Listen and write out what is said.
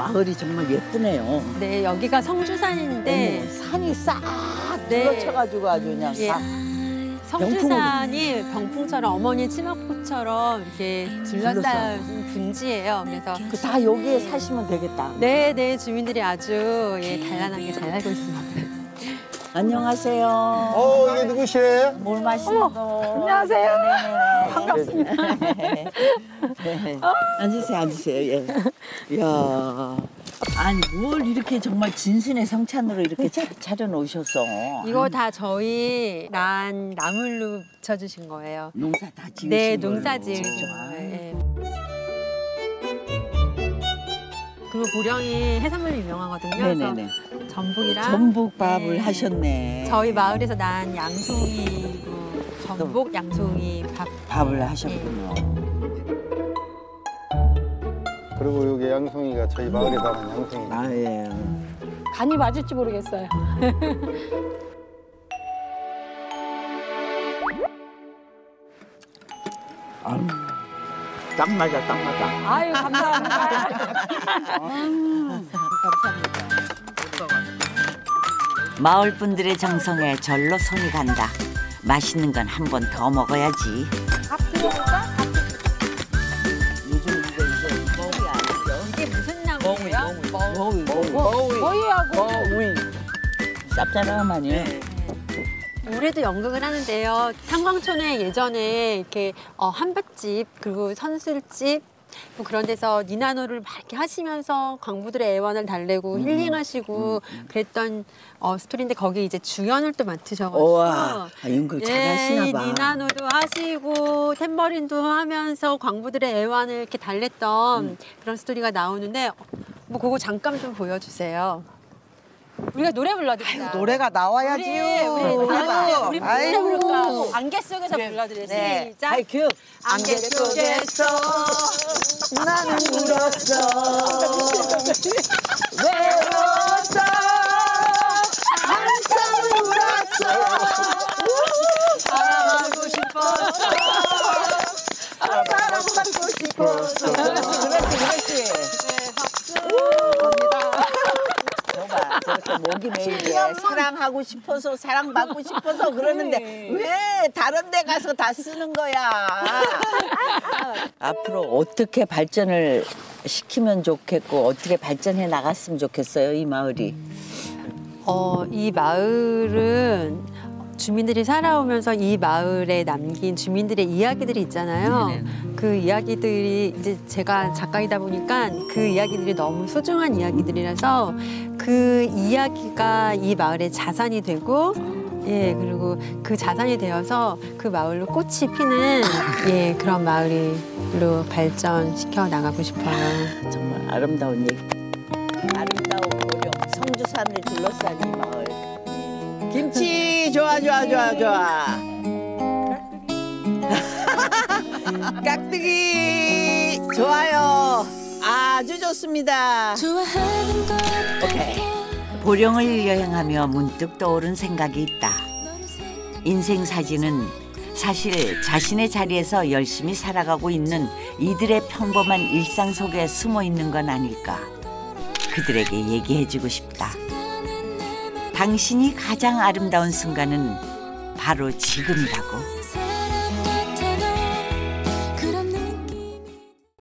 마을이 정말 예쁘네요. 네, 여기가 성주산인데 어머, 산이 싹 네. 둘러쳐가지고 아주 그냥 예. 다 성주산이 병풍처럼 어머니 치마포처럼 이렇게 둘러싸인 분지예요. 그래서 그 다 여기에 사시면 되겠다. 네, 네 주민들이 아주 예, 단란하게 잘 살고 있습니다. 안녕하세요. 어, 누구시래요? 뭘 마시는 거? 안녕하세요. 반갑습니다. 앉으세요, 앉으세요. 예. 이야. 아니 뭘 이렇게 정말 진순의 성찬으로 이렇게 차, 차려놓으셨어. 이거 다 저희 난 나물로 붙여주신 거예요. 농사 다 지으신 네. 농사 지으신 아, 거예요. 예. 그리고 보령이 해산물로 유명하거든요. 네네네. 전복이랑 전복밥을 네. 하셨네. 저희 마을에서 난 양송이로 전복 양송이 밥. 밥을 하셨군요. 그리고 여기 양송이가 저희 마을에 나는 양송이. 아 예. 간이 맞을지 모르겠어요. 아유, 딱 맞아, 딱 맞아. 아유 감사합니다. 마을 분들의 정성에 절로 손이 간다. 맛있는 건 한 번 더 먹어야지. 이게 무슨 나물이에요? 머위, 머위, 뭐 거의하고 머위. 쌉싸름하니. 올해도 연극을 하는데요. 탄광촌에 예전에 이렇게 어, 한밭집 그리고 선술집 뭐 그런 데서 니나노를 막 이렇게 하시면서 광부들의 애원을 달래고 힐링하시고 그랬던 어, 스토리인데 거기 이제 주연을 또 맡으셔가지고 우와, 아, 연극 예, 잘하시나 이 봐. 니나노도 하시고 탬버린도 하면서 광부들의 애환을 이렇게 달랬던 음. 그런 스토리가 나오는데 뭐 그거 잠깐 좀 보여주세요. 우리가 노래 불러드릴까요? 노래가 나와야지요. 우리 우리 다음에 우리 노래. 부를까? 안개 속에서 불러드려요. 네. 시작. 하이큐. 안개 속에서 나는 울었어. 메이게 사랑하고 싶어서 사랑받고 싶어서 그러는데 왜 다른 데 가서 다 쓰는 거야? 앞으로 어떻게 발전을 시키면 좋겠고 어떻게 발전해 나갔으면 좋겠어요, 이 마을이. 어, 이 마을은 주민들이 살아오면서 이 마을에 남긴 주민들의 이야기들이 있잖아요. 그 이야기들이 이제 제가 작가이다 보니까 그 이야기들이 너무 소중한 이야기들이라서 그 이야기가 이 마을의 자산이 되고 예 그리고 그 자산이 되어서 그 마을로 꽃이 피는 예 그런 마을로 발전시켜 나가고 싶어요. 정말 아름다운 얘기. 아름다운 고령 성주 산을 둘러싼 이 마을. 김치 좋아 좋아 좋아 좋아. 깍두기 좋아요. 아주 좋습니다. 오케이. 보령을 여행하며 문득 떠오른 생각이 있다. 인생 사진은 사실 자신의 자리에서 열심히 살아가고 있는 이들의 평범한 일상 속에 숨어 있는 건 아닐까. 그들에게 얘기해주고 싶다. 당신이 가장 아름다운 순간은 바로 지금이라고.